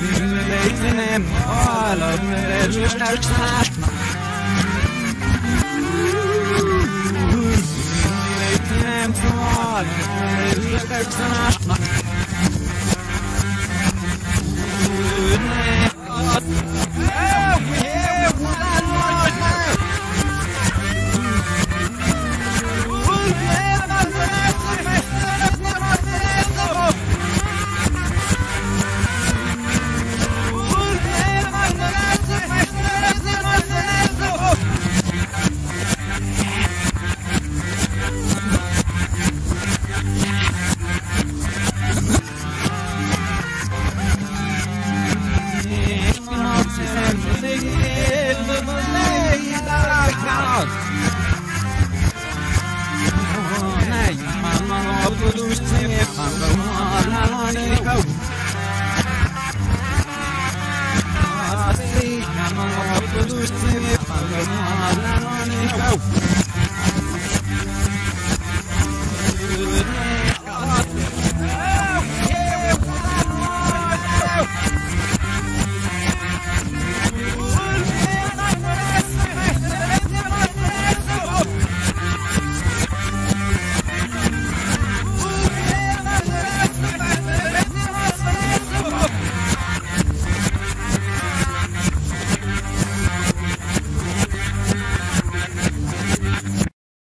Gülümleydinim Alım Erişler Satma Go.